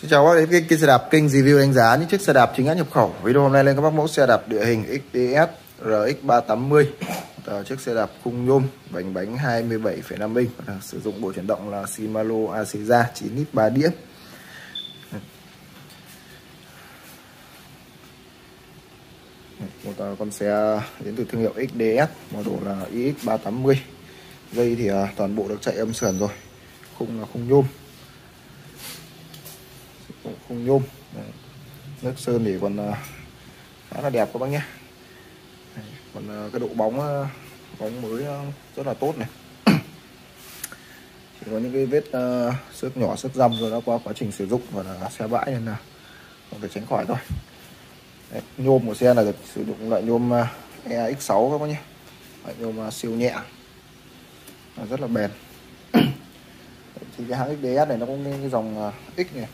Xin chào các bác đến kênh, xe đạp kênh review đánh giá những chiếc xe đạp chính hãng nhập khẩu. Video hôm nay lên các bác mẫu xe đạp địa hình XDS RX380. Tờ chiếc xe đạp khung nhôm bánh bánh 27,5 inch à, sử dụng bộ chuyển động là Shimano Aceza 9 lít 3 đĩa. Một à, con xe đến từ thương hiệu XDS, model là iX380. Dây thì à, toàn bộ được chạy âm sườn rồi. Khung là khung nhôm không nhôm. Nước sơn thì còn ờ, khá là đẹp các bác nhé. Còn ờ, cái độ bóng ờ, bóng mới rất là tốt này. Chỉ có những cái vết uh, xước nhỏ xước răm rồi đã qua quá trình sử dụng và là xe bãi nên là không thể tránh khỏi thôi. Đấy, nhôm của xe là được sử dụng loại nhôm EX6 các bác nhé. Loại nhôm siêu nhẹ. Rất là bền. Thì cái hãng XDS này nó cũng cái dòng X này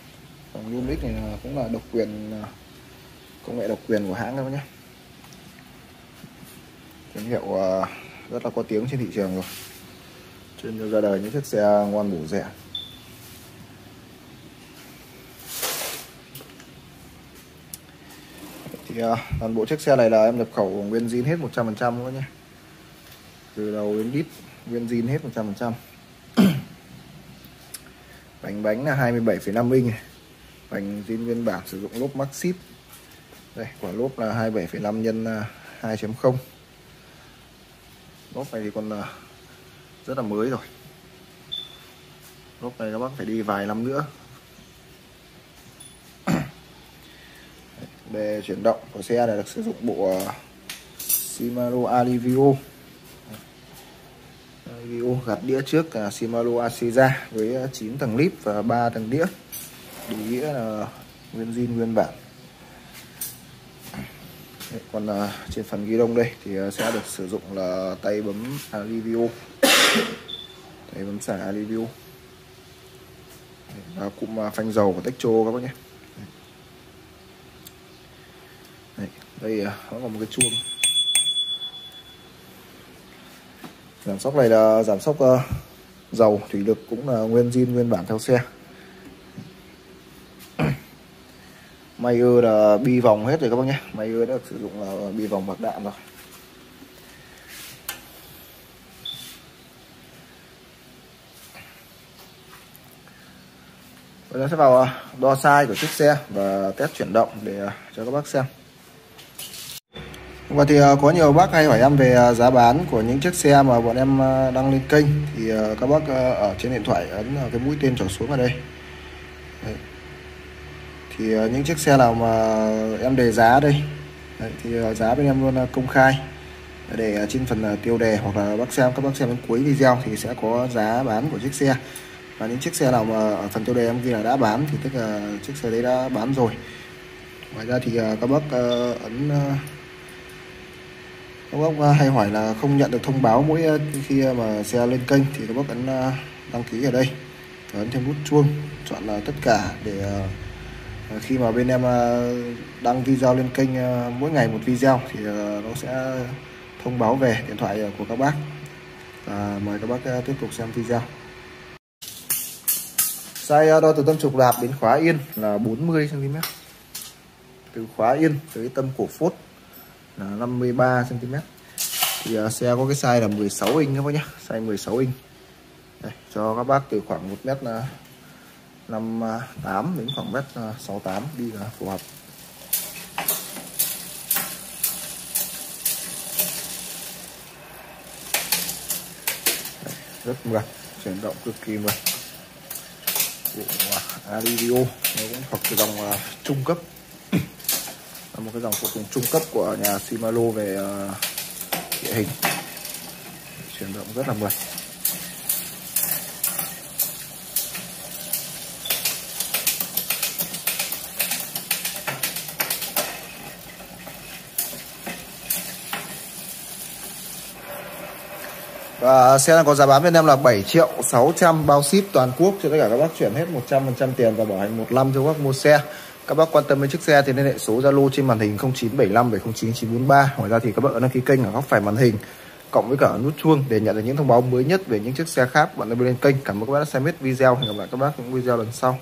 còn Unix này cũng là độc quyền à, công nghệ độc quyền của hãng các nhé Thương hiệu à, rất là có tiếng trên thị trường rồi. Trên ra đời những chiếc xe ngoan bổ rẻ. Thì à, toàn bộ chiếc xe này là em nhập khẩu nguyên zin hết 100% luôn nhé từ đầu đến đít nguyên zin hết 100% bánh bánh là 27,5 inch này. Vành zin nguyên bản sử dụng lốp maxit Đây, quả lốp là 27,5 nhân à, 2.0 Lốp này thì còn à, rất là mới rồi. Lốp này các bác phải đi vài năm nữa. Đề chuyển động của xe này được sử dụng bộ à, Shimano Alivio. Alivio gạt đĩa trước Shimano Asiza với 9 tầng lip và 3 tầng đĩa đúng nghĩa là nguyên zin nguyên bản còn uh, trên phần ghi đông đây thì uh, sẽ được sử dụng là tay bấm Alivio. Tay bấm xả Alivio. Và cụm uh, phanh dầu của Techo các bác nhé. Đây, đây uh, nó còn một cái chuông. Giảm sóc này là giảm sóc uh, dầu thủy lực cũng là nguyên zin nguyên bản theo xe. Mayer là bi vòng hết rồi các bác nhé. Mayer đã được sử dụng là bi vòng bạc đạn rồi. Bây giờ sẽ vào ờ, đo size của chiếc xe và test chuyển động để ờ, cho các bác xem. Và thì có nhiều bác hay hỏi em về giá bán của những chiếc xe mà bọn em đăng lên kênh. Thì các bác ở trên điện thoại ấn cái mũi tên trỏ xuống ở đây. Đấy thì ờ, những chiếc xe nào mà em đề giá đây? Đấy, thì ờ, giá bên em luôn ờ, công khai. Để trên phần tiêu đề hoặc là bác xem các bác xem đến cuối video thì sẽ có giá bán của chiếc xe. Và những chiếc xe nào mà ở phần tiêu đề em ghi là đã bán thì tức là chiếc xe đấy đã bán rồi. Ngoài ra thì các bác ấn các bác hay hỏi là không nhận được thông báo mỗi khi mà xe lên kênh thì các bác ấn đăng ký ở đây. Và ấn thêm nút chuông chọn là tất cả để khi mà bên em ờ, đăng video lên kênh ờ, mỗi ngày một video thì ờ, nó sẽ thông báo về điện thoại của các bác. Và mời các bác tiếp tục xem video. Size đo từ tâm trục đạp đến khóa yên là 40 cm từ khóa yên tới tâm cổ phốt là 53 cm thì xe có cái size là 16 inch các bác nhé size 16 inch. Đây, cho các bác từ khoảng 1 mét 58 à, đến khoảng mét 68 à, đi là phù hợp. Rất mượt chuyển động cực kỳ mượt. Của à, Alivio nó cũng thuộc cái dòng uh, trung cấp. Là một cái dòng phụ tùng trung cấp của nhà Shimano về uh, địa hình. Chuyển động rất là mượt. Và xe có giá bán bên em là 7 triệu 600 bao ship toàn quốc cho tất cả các bác chuyển hết 100% tiền và bảo hành một năm cho các bác mua xe. Các bác quan tâm đến chiếc xe thì liên hệ số Zalo trên màn hình 0975 709 943. Ngoài ra thì các bạn ấn đăng ký kênh ở góc phải màn hình, cộng với cả nút chuông để nhận được những thông báo mới nhất về những chiếc xe khác bạn lên kênh. Cảm ơn các bác đã xem hết video. Hẹn gặp lại các bác những video lần sau.